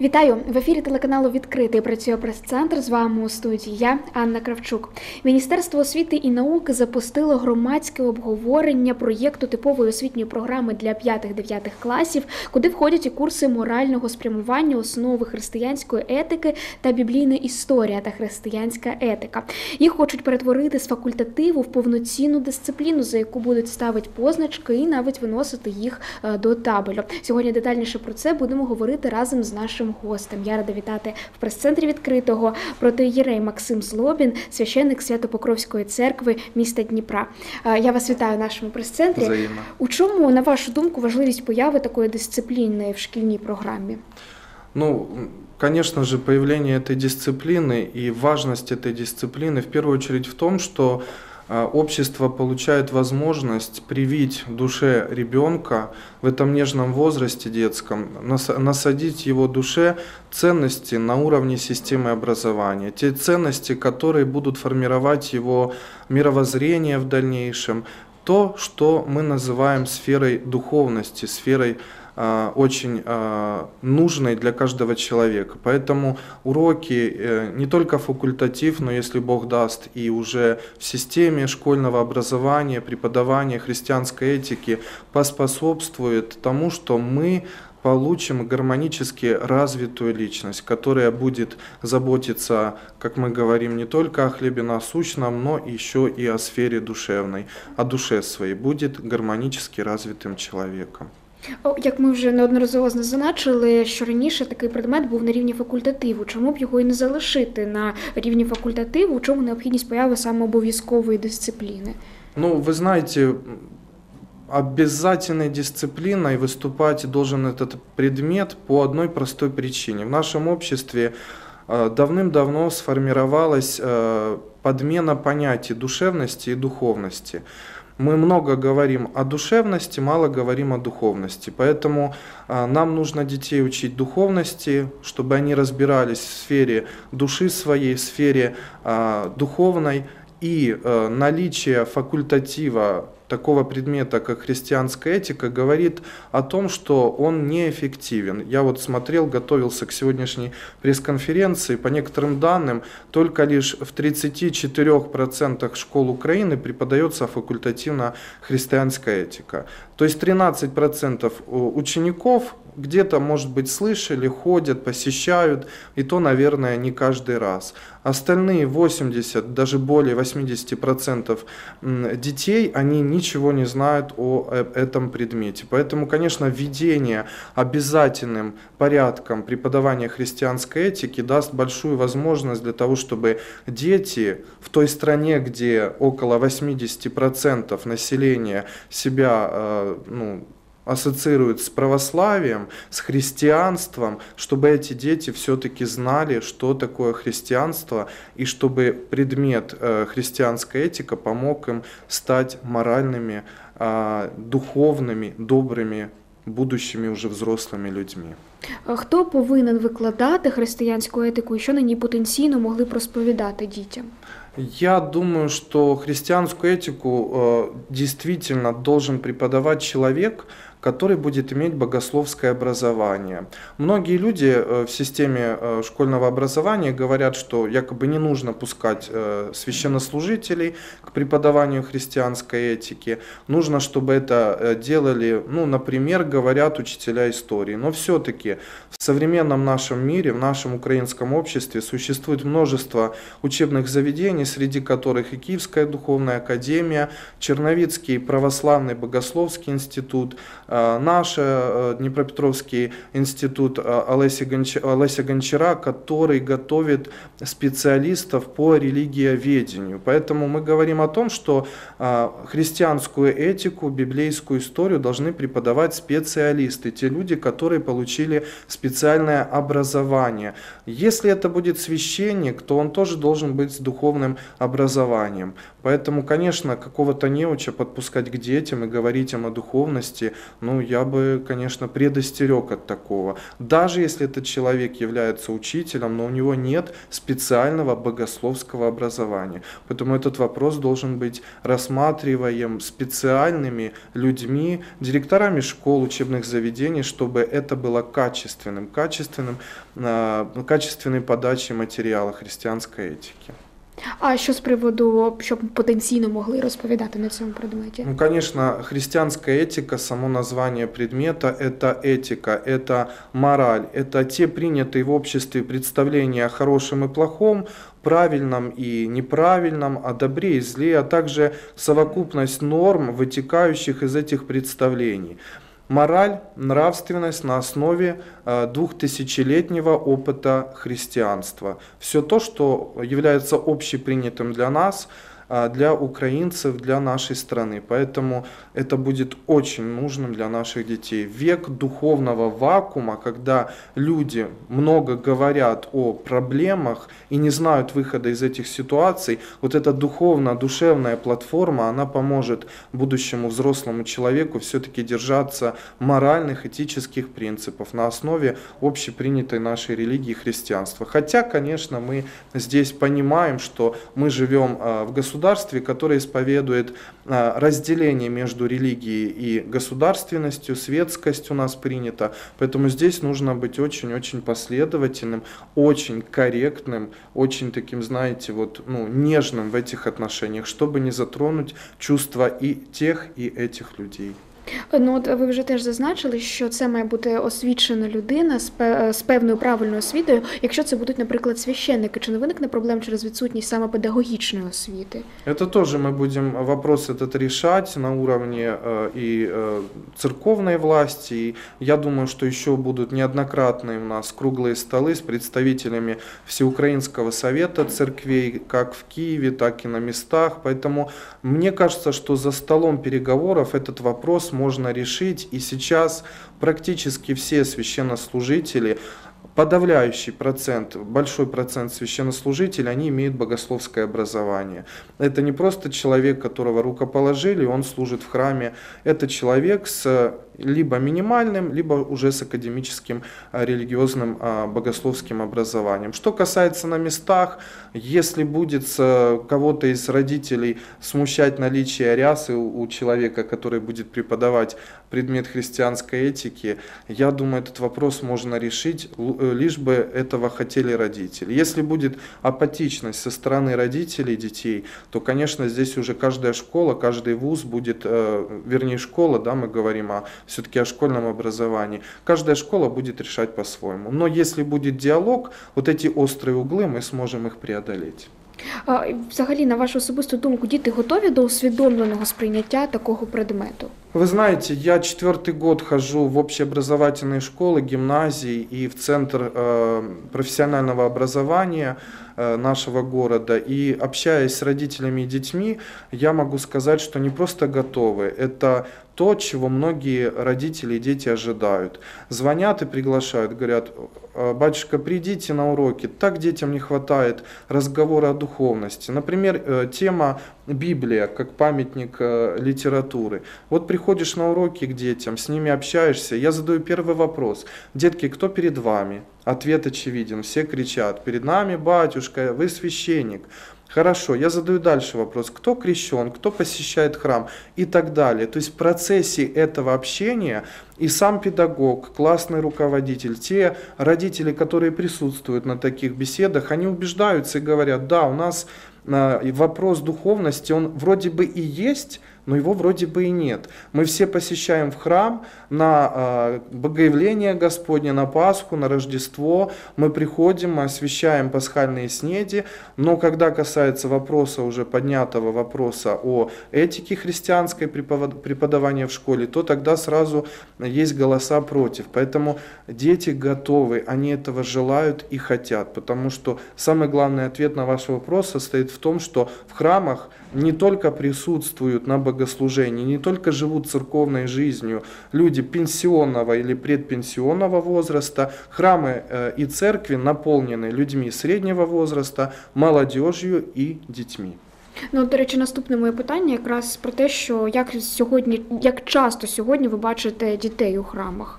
Вітаю в ефірі телеканалу Відкритий працює прес-центр. З вами у студії я Анна Кравчук. Міністерство освіти і науки запустило громадське обговорення проєкту типової освітньої програми для 5-9 класів, куди входять і курси морального спрямування, основи християнської етики та біблійна історія та християнська етика. Їх хочуть перетворити з факультативу в повноцінну дисципліну, за яку будуть ставити позначки і навіть виносити їх е, до табелю. Сьогодні детальніше про це будемо говорити разом з нашим гостем. Я рада вітати в прес-центрі відкритого протиєрей Максим Злобін, священник Свято-Покровської церкви міста Дніпра. Е, Я вас вітаю в нашому прес-центрі. Взаимно. У чому, на вашу думку, важливість появи такої дисципліни в шкільній програмі? Ну, м, конечно же, появление этой дисциплины и важность этой дисциплины в первую очередь в том, что а, общество получает возможность привить душе ребенка в этом нежном возрасте детском, нас- насадить его душе ценности на уровне системы образования, те ценности, которые будут формировать его мировоззрение в дальнейшем, то, что мы называем сферой духовности, сферой а, очень а, нужной для каждого человека. Поэтому уроки э, не только факультатив, но если Бог даст, и уже в системе школьного образования, преподавания христианской этики поспособствует тому, что мы получим гармонически развитую личность, которая будет заботиться, как мы говорим, не только о хлебе насущном, но еще и о сфере душевной, о душе своей, будет гармонически развитым человеком. О, Як ми вже неодноразово зазначили, що раніше такий предмет був на рівні факультативу. Чому б його і не залишити на рівні факультативу? У чому необхідність появи саме обов'язкової дисципліни? Ну, вы знаете, м, обязательной дисциплиной выступать должен этот предмет по одной простой причине. В нашем обществе э, давным-давно сформировалась э, подмена понятий душевности и духовности. Мы много говорим о душевности, мало говорим о духовности. Поэтому а, нам нужно детей учить духовности, чтобы они разбирались в сфере души своей, в сфере а, духовной. И э, наличие факультатива такого предмета, как христианская этика, говорит о том, что он неэффективен. Я вот смотрел, готовился к сегодняшней пресс-конференции. По некоторым данным, только лишь в 34% школ Украины преподается факультативно христианская этика. То есть 13% у- учеников где-то, может быть, слышали, ходят, посещают, и то, наверное, не каждый раз. Остальные 80, даже более 80% м, детей, они ничего не знают о э, этом предмете. Поэтому, конечно, введение обязательным порядком преподавания христианской этики даст большую возможность для того, чтобы дети в той стране, где около 80% населения себя э, ну, ассоциируют с православием, с христианством, чтобы эти дети все-таки знали, что такое христианство, и чтобы предмет э, христианская этика помог им стать моральными, а, духовными, добрыми, будущими уже взрослыми людьми. А Хто повинен викладати християнську етику і що на ній потенційно могли б розповідати дітям? Я думаю, что христианскую этику э, действительно должен преподавать человек, который будет иметь богословское образование. Многие люди э, в системе э, школьного образования говорят, что якобы не нужно пускать э, священнослужителей к преподаванию христианской этики. Нужно, чтобы это делали, ну, например, говорят учителя истории. Но все-таки в современном нашем мире, в нашем украинском обществе существует множество учебных заведений, среди которых и Киевская духовная академия, Черновицкий православный богословский институт, наш э, Днепропетровский институт э, Олеся Гонча- Олеся Гончара, который готовит специалистов по религиоведению. Поэтому мы говорим о том, что э, христианскую этику, библейскую историю должны преподавать специалисты, те люди, которые получили специальное образование. Если это будет священник, то он тоже должен быть с духовным образованием. Поэтому, конечно, какого-то неуча подпускать к детям и говорить им о духовности, ну, я бы, конечно, предостерег от такого. Даже если этот человек является учителем, но у него нет специального богословского образования. Поэтому этот вопрос должен быть рассматриваем специальными людьми, директорами школ, учебных заведений, чтобы это было качественным, качественным, э, качественной подачей материала христианской этики. А що з приводу, щоб потенційно могли розповідати на цьому предметі? Ну, конечно, христианская этика, само название предмета – это этика, это мораль, это те принятые в обществе представления о хорошем и плохом, правильном и неправильном, о добре и зле, а также совокупность норм, вытекающих из этих представлений. Мораль, нравственность на основе э, двухтысячелетнего опыта христианства. Все то, что является общепринятым для нас – для украинцев, для нашей страны. Поэтому это будет очень нужным для наших детей. Век духовного вакуума, когда люди много говорят о проблемах и не знают выхода из этих ситуаций, вот эта духовно-душевная платформа, она поможет будущему взрослому человеку все-таки держаться моральных, этических принципов на основе общепринятой нашей религии христианства. Хотя, конечно, мы здесь понимаем, что мы живем а, в государстве, государстве, которое исповедует а, разделение между религией и государственностью, светскость у нас принята. Поэтому здесь нужно быть очень-очень последовательным, очень корректным, очень таким, знаете, вот, ну, нежным в этих отношениях, чтобы не затронуть чувства и тех, и этих людей. Ну от ви вже теж зазначили, що це має бути освічена людина з пе- з певною правильною освітою. Якщо це будуть, наприклад, священники, чи не виникне проблем через відсутність саме педагогічної освіти? Это тоже мы будем вопрос этот решать на уровне э, и э, церковной власти. И я думаю, что еще будут неоднократные у нас круглые столы с представителями Всеукраинского совета церквей, как в Киеве, так и на местах. Поэтому мне кажется, что за столом переговоров этот вопрос можно решить. И сейчас практически все священнослужители подавляющий процент, большой процент священнослужителей, они имеют богословское образование. Это не просто человек, которого рукоположили, он служит в храме. Это человек с либо минимальным, либо уже с академическим а, религиозным а, богословским образованием. Что касается на местах, если будет кого-то из родителей смущать наличие рясы у человека, который будет преподавать предмет христианской этики, я думаю, этот вопрос можно решить, э, лишь бы этого хотели родители. Если будет апатичность со стороны родителей детей, то, конечно, здесь уже каждая школа, каждый вуз будет, э, вернее, школа, да, мы говорим о все-таки о школьном образовании. Каждая школа будет решать по-своему. Но если будет диалог, вот эти острые углы мы сможем их преодолеть. А, і взагалі, на вашу особисту думку, діти готові до усвідомленого сприйняття такого предмету? Вы знаете, я четвертый год хожу в общеобразовательные школы, гимназии и в Центр э, профессионального образования э, нашего города. И общаясь с родителями и детьми, я могу сказать, что они просто готовы. Это то, чего многие родители и дети ожидают. Звонят и приглашают, говорят, «Э, батюшка, придите на уроки. Так детям не хватает разговора о духовности. Например, э, тема Библия как памятник э, литературы. Вот приходишь на уроки к детям, с ними общаешься, я задаю первый вопрос. Детки, кто перед вами? Ответ очевиден, все кричат, перед нами батюшка, вы священник. Хорошо, я задаю дальше вопрос, кто крещен, кто посещает храм и так далее. То есть в процессе этого общения и сам педагог, классный руководитель, те родители, которые присутствуют на таких беседах, они убеждаются и говорят, да, у нас э, вопрос духовности, он вроде бы и есть, но его вроде бы и нет. Мы все посещаем в храм на э, Богоявление Господне, на Пасху, на Рождество. Мы приходим, мы освещаем пасхальные снеди, но когда касается вопроса, уже поднятого вопроса о этике христианской преподавания в школе, то тогда сразу есть голоса против. Поэтому дети готовы, они этого желают и хотят, потому что самый главный ответ на ваш вопрос состоит в том, что в храмах не только присутствуют на богослужении, не только живут церковной жизнью люди пенсионного или предпенсионного возраста, храмы э, и церкви наполнены людьми среднего возраста, молодежью и детьми. Ну, до речі, наступне моє питання якраз про те, що як сьогодні, як часто сьогодні ви бачите дітей у храмах?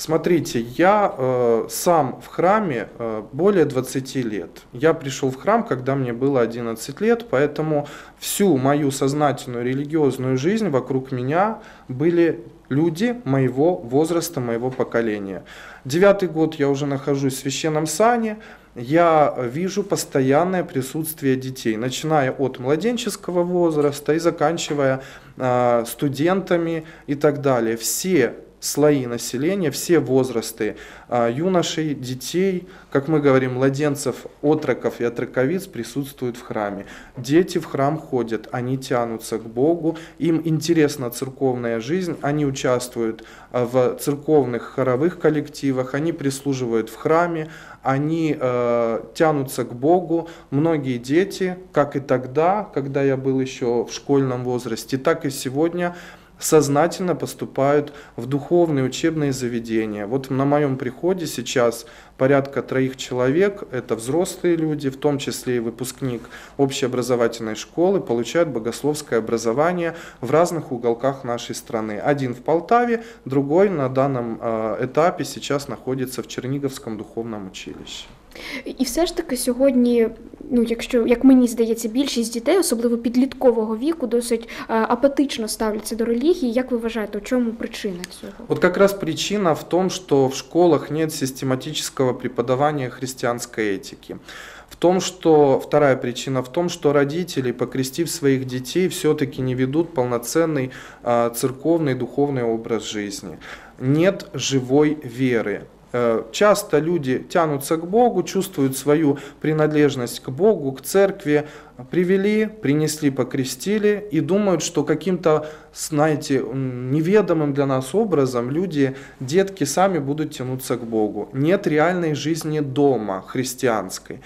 Смотрите, я э, сам в храме э, более 20 лет. Я пришел в храм, когда мне было 11 лет, поэтому всю мою сознательную религиозную жизнь вокруг меня были люди моего возраста, моего поколения. Девятый год я уже нахожусь в священном сане, я вижу постоянное присутствие детей, начиная от младенческого возраста и заканчивая э, студентами и так далее. Все слои населения, все возрасты а, юношей, детей, как мы говорим, младенцев, отроков и отроковиц присутствуют в храме. Дети в храм ходят, они тянутся к Богу, им интересна церковная жизнь, они участвуют а, в церковных хоровых коллективах, они прислуживают в храме, они э, тянутся к Богу. Многие дети, как и тогда, когда я был еще в школьном возрасте, так и сегодня сознательно поступают в духовные учебные заведения. Вот на моем приходе сейчас порядка троих человек, это взрослые люди, в том числе и выпускник общеобразовательной школы, получают богословское образование в разных уголках нашей страны. Один в Полтаве, другой на данном э, этапе сейчас находится в Черниговском духовном училище. І все ж таки сьогодні, ну якщо як мені здається, більшість дітей, особливо підліткового віку, досить е, апатично ставляться до релігії. Як ви вважаєте, у чому причина цього? Вот как раз причина в том, что в школах нет систематического преподавания христианской этики. В том, что вторая причина в том, что родители, покрестив своих детей, все-таки не ведут полноценный а, церковный духовный образ жизни. Нет живой веры. Э, Часто люди тянутся к Богу, чувствуют свою принадлежность к Богу, к церкви, привели, принесли, покрестили и думают, что каким-то, знаете, неведомым для нас образом люди, детки сами будут тянуться к Богу. Нет реальной жизни дома христианской.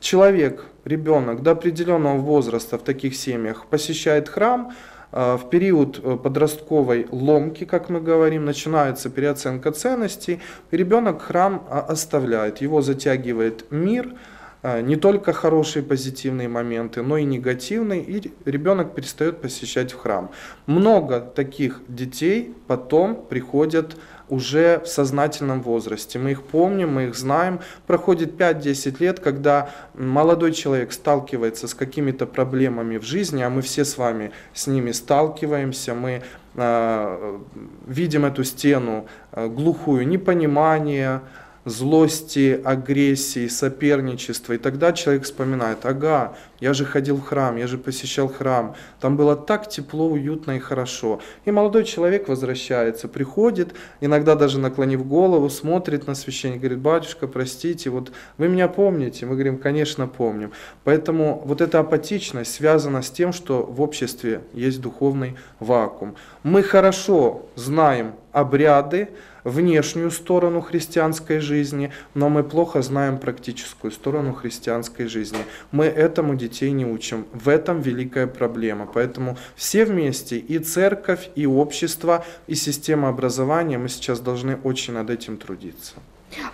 Человек, ребенок до определенного возраста в таких семьях посещает храм, в период э, подростковой ломки, как мы говорим, начинается переоценка ценностей, ребенок храм а, оставляет, его затягивает мир, а, не только хорошие позитивные моменты, но и негативные, и ребенок перестает посещать в храм. Много таких детей потом приходят уже в сознательном возрасте. Мы их помним, мы их знаем. Проходит 5-10 лет, когда молодой человек сталкивается с какими-то проблемами в жизни, а мы все с вами с ними сталкиваемся, мы э, видим эту стену э, глухую непонимания, злости, агрессии, соперничества. И тогда человек вспоминает, ага, я же ходил в храм, я же посещал храм, там было так тепло, уютно и хорошо. И молодой человек возвращается, приходит, иногда даже наклонив голову, смотрит на священника, говорит, батюшка, простите, вот вы меня помните? Мы говорим, конечно, помним. Поэтому вот эта апатичность связана с тем, что в обществе есть духовный вакуум. Мы хорошо знаем обряды, внешнюю сторону христианской жизни, но мы плохо знаем практическую сторону христианской жизни. Мы этому детей не учим. В этом великая проблема. Поэтому все вместе, и церковь, и общество, и система образования, мы сейчас должны очень над этим трудиться.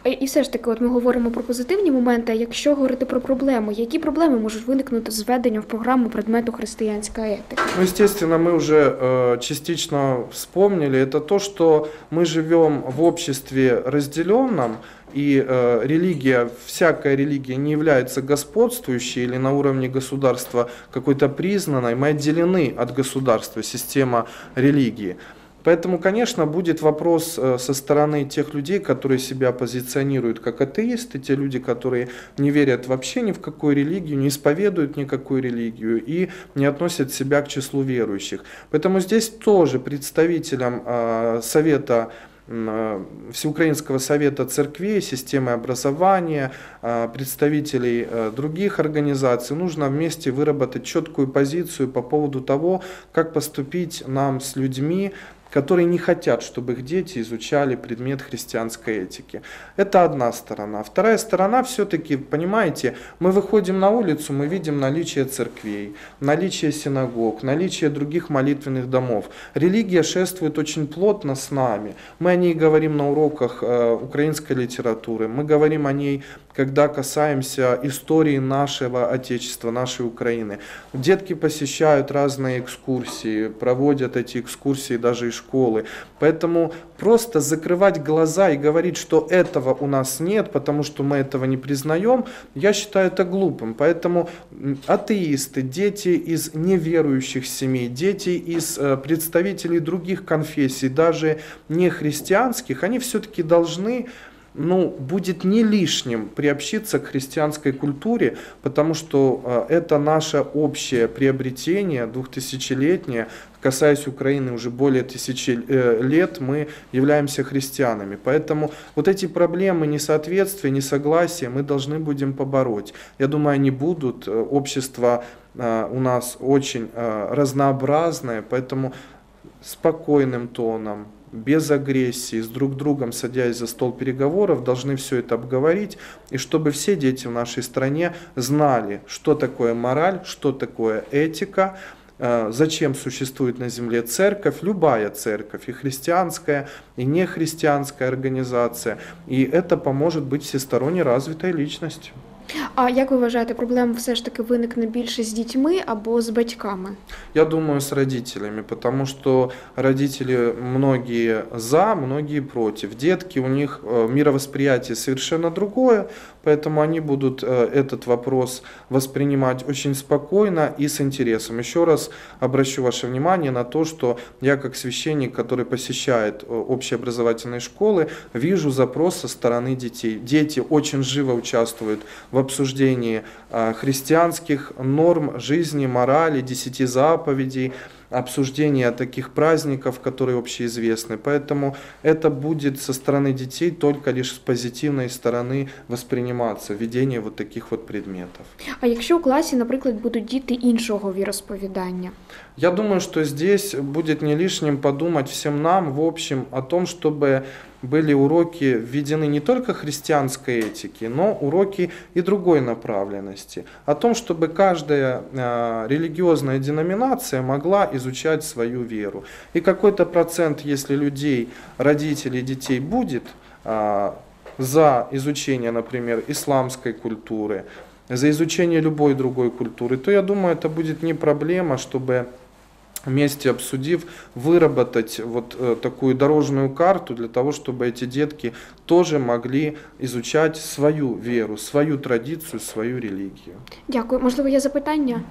А І все ж таки, от ми говоримо про позитивні моменти. а Якщо говорити про проблеми, які проблеми можуть виникнути з введенням в програму предмету християнська етика? Ну, естественно, мы уже э, частично вспомнили, это то, что мы живем в обществе разделенном, и э, религия, всякая религия не является господствующей или на уровне государства какой-то признанной, мы отделены от государства, система религии. Поэтому, конечно, будет вопрос э, со стороны тех людей, которые себя позиционируют как атеисты, те люди, которые не верят вообще ни в какую религию, не исповедуют никакую религию и не относят себя к числу верующих. Поэтому здесь тоже представителям э, Совета э, Всеукраинского совета церквей, системы образования, представителей других организаций, нужно вместе выработать четкую позицию по поводу того, как поступить нам с людьми, которые не хотят, чтобы их дети изучали предмет христианской этики. Это одна сторона. Вторая сторона все-таки, понимаете, мы выходим на улицу, мы видим наличие церквей, наличие синагог, наличие других молитвенных домов. Религия шествует очень плотно с нами. Мы о ней говорим на уроках э, украинской литературы, мы говорим о ней когда касаемся истории нашего Отечества, нашей Украины. Детки посещают разные экскурсии, проводят эти экскурсии даже из школы. Поэтому просто закрывать глаза и говорить, что этого у нас нет, потому что мы этого не признаем, я считаю это глупым. Поэтому атеисты, дети из неверующих семей, дети из э, представителей других конфессий, даже не христианских, они все-таки должны ну, будет не лишним приобщиться к христианской культуре, потому что э, это наше общее приобретение, двухтысячелетнее, касаясь Украины уже более тысячи э, лет, мы являемся христианами. Поэтому вот эти проблемы несоответствия, несогласия мы должны будем побороть. Я думаю, они будут. Э, общество у нас очень разнообразное, поэтому спокойным тоном, без агрессии, с друг другом садясь за стол переговоров, должны все это обговорить, и чтобы все дети в нашей стране знали, что такое мораль, что такое этика, э, зачем существует на земле церковь, любая церковь, и христианская, и нехристианская организация, и это поможет быть всесторонне развитой личностью. А як ви вважаєте, проблема все ж таки виникне більше з дітьми або з батьками? Я думаю, с родителями, потому что родители многие за, многие против. Детки, у них э, мировосприятие совершенно другое, поэтому они будут э, этот вопрос воспринимать очень спокойно и с интересом. Еще раз обращу ваше внимание на то, что я как священник, который посещает э, общеобразовательные школы, вижу запрос со стороны детей. Дети очень живо участвуют в обсуждении э, христианских норм жизни, морали, десяти заповедей, обсуждения таких праздников, которые общеизвестны. Поэтому это будет со стороны детей только лишь с позитивной стороны восприниматься, введение вот таких вот предметов. А якщо у класі, наприклад, будуть діти іншого віросповідання? Я думаю, что здесь будет не лишним подумать всем нам, в общем, о том, чтобы были уроки введены не только христианской этики, но уроки и другой направленности. О том, чтобы каждая э, религиозная деноминация могла изучать свою веру. И какой-то процент, если людей, родителей детей будет э, за изучение, например, исламской культуры, за изучение любой другой культуры, то я думаю, это будет не проблема, чтобы вместе обсудив, выработать вот э, такую дорожную карту для того, чтобы эти детки тоже могли изучать свою веру, свою традицию, свою религию. Дякую. Можливо, є запитання?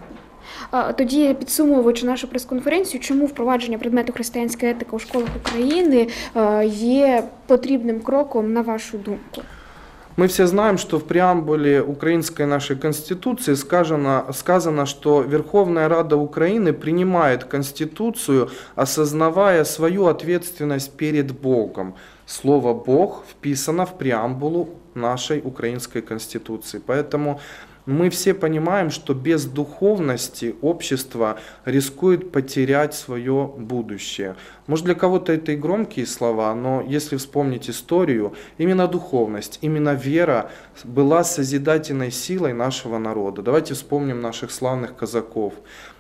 А, Тоді підсумовуючи нашу прес-конференцію, чому впровадження предмету християнська етика у школах України е, є потрібним кроком на вашу думку? Мы все знаем, что в преамбуле украинской нашей конституции сказано, сказано, что Верховная Рада Украины принимает конституцию, осознавая свою ответственность перед Богом. Слово «Бог» вписано в преамбулу нашей украинской конституции. Поэтому мы все понимаем, что без духовности общество рискует потерять свое будущее. Может для кого-то это и громкие слова, но если вспомнить историю, именно духовность, именно вера была созидательной силой нашего народа. Давайте вспомним наших славных казаков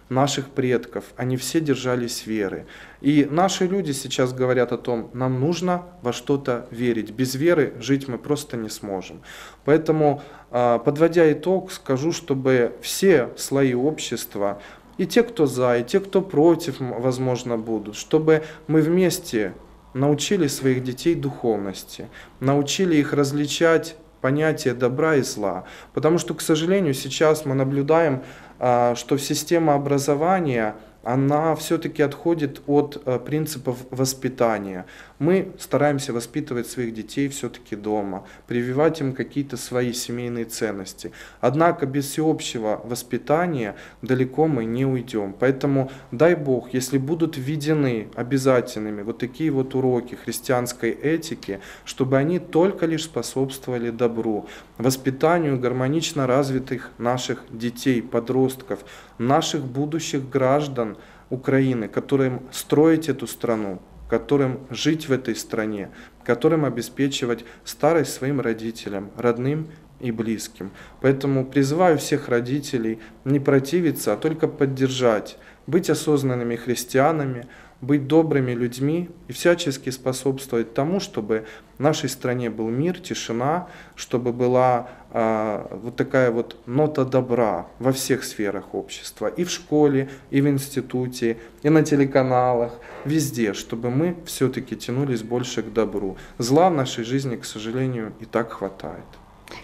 наших предков, они все держались веры. И наши люди сейчас говорят о том, нам нужно во что-то верить. Без веры жить мы просто не сможем. Поэтому, а, подводя итог, скажу, чтобы все слои общества, и те, кто за, и те, кто против, возможно, будут, чтобы мы вместе научили своих детей духовности, научили их различать понятие добра и зла. Потому что, к сожалению, сейчас мы наблюдаем, а, что система образования она все-таки отходит от э, принципов воспитания. Мы стараемся воспитывать своих детей все-таки дома, прививать им какие-то свои семейные ценности. Однако без всеобщего воспитания далеко мы не уйдем. Поэтому дай Бог, если будут введены обязательными вот такие вот уроки христианской этики, чтобы они только лишь способствовали добру, воспитанию гармонично развитых наших детей, подростков, наших будущих граждан, Украины, которым строить эту страну, которым жить в этой стране, которым обеспечивать старость своим родителям, родным и близким. Поэтому призываю всех родителей не противиться, а только поддержать быть осознанными христианами, быть добрыми людьми и всячески способствовать тому, чтобы в нашей стране был мир, тишина, чтобы была а, вот такая вот нота добра во всех сферах общества, и в школе, и в институте, и на телеканалах, везде, чтобы мы все-таки тянулись больше к добру. Зла в нашей жизни, к сожалению, и так хватает.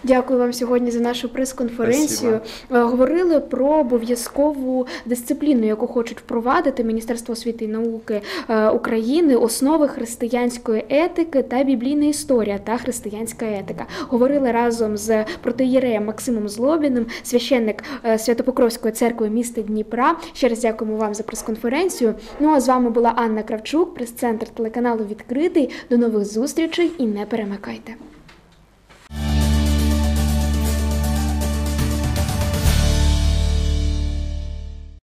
Дякую вам сьогодні за нашу прес-конференцію. Е, Говорили про обов'язкову дисципліну, яку хочуть впровадити Міністерство освіти і науки е, України, основи християнської етики та біблійна історія та християнська етика. Говорили разом з протиєреєм Максимом Злобіним, священник е, Святопокровської церкви міста Дніпра. Ще раз дякуємо вам за прес-конференцію. Ну а з вами була Анна Кравчук, прес-центр телеканалу Відкритий. До нових зустрічей і не перемикайте.